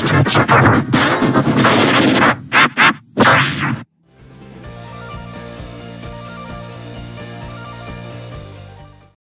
distance of every